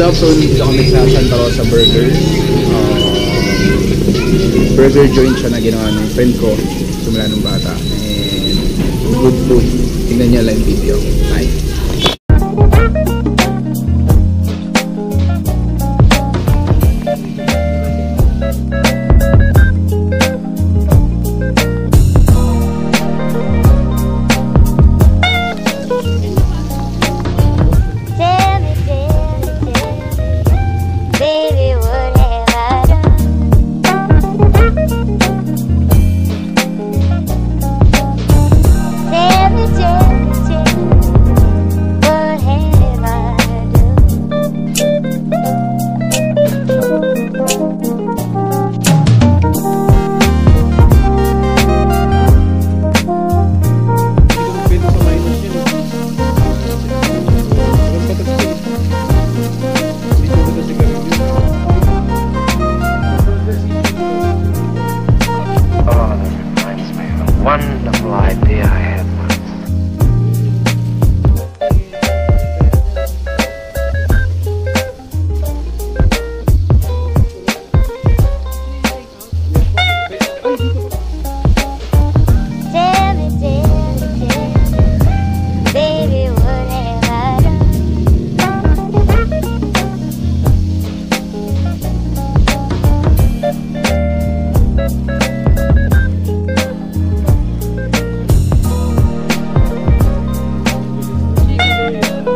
up? So, dito kami sa Rosa Burger. Uh, burger joint siya na ginawa ng friend ko simula nung bata. And good food. Tingnan niya lang video. Nice.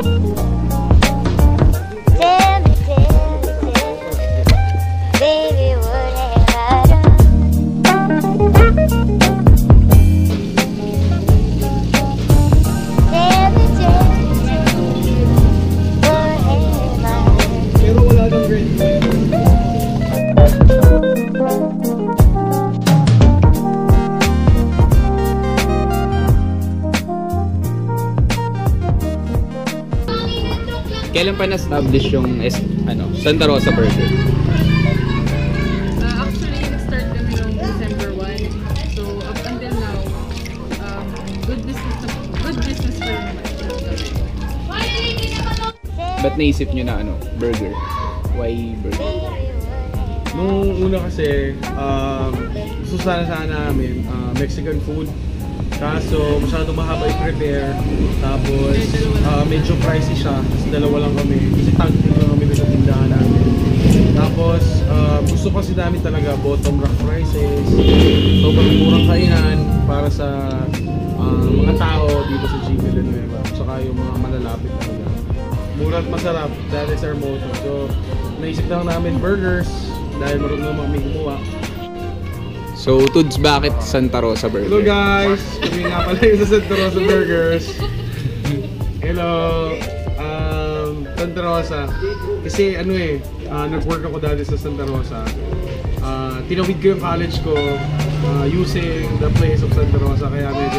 Música Kailan pa na-establish yung es, ano, Santa Rosa Burger? Uh, actually, nag-start kami noong December 1. So, up until now, um, good business na, good business rin naman. Ba't naisip nyo na ano, burger? Why burger? Nung una kasi, um, gusto sana sana namin uh, Mexican food. Kaso masyado mahaba i-prepare. Tapos uh, medyo pricey siya. Kasi dalawa lang kami. Kasi tag lang kami sa tindahan namin. Tapos uh, gusto kasi namin talaga bottom rack prices. Sobrang murang kainan para sa uh, mga tao dito sa G. Villanueva. Saka yung mga malalapit talaga. Mura at masarap. That is our motto. So, naisip lang namin burgers dahil marunong kami gumawa. So, Tuds, bakit Santa Rosa Burger? Hello guys! Kami nga pala yung sa Santa Rosa Burgers. Hello! Um, Santa Rosa. Kasi ano eh, ah, nag-work ako dati sa Santa Rosa. Ah, tinawid ko yung college ko ah, using the place of Santa Rosa kaya medyo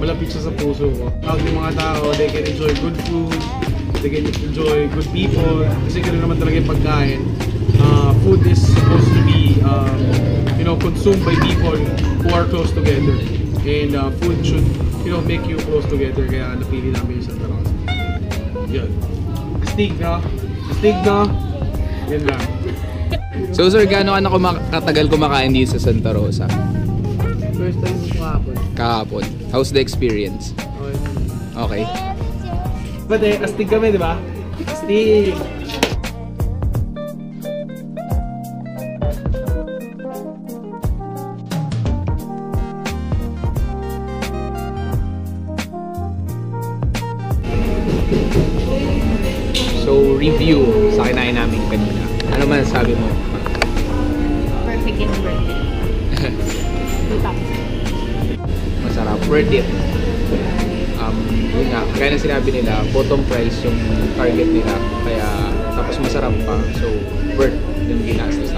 malapit siya sa puso ko. Out yung mga tao, they can enjoy good food, they can enjoy good people, kasi ganoon naman talaga yung pagkain. Food is supposed to be um, you know consumed by people who are close together and uh, food should you know make you close together kaya napili namin yung Santa Rosa yun astig no astig no yun lang So, sir, gaano ka na kuma- katagal kumakain dito sa Santa Rosa? first time ko kahapon Kahapon. How's the experience? okay Okay. Ba't eh, astig kami, di ba? Astig! Review sa kinain namin kanina. Ano man sabi mo? Perfect and worth it. Masarap. Worth it. Um, yun nga, kaya na sinabi nila, bottom price yung target nila. Kaya, tapos masarap pa. So, worth yung ginastos.